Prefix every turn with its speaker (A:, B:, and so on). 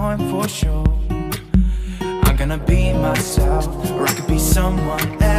A: for sure. I'm gonna be myself, or I could be someone else.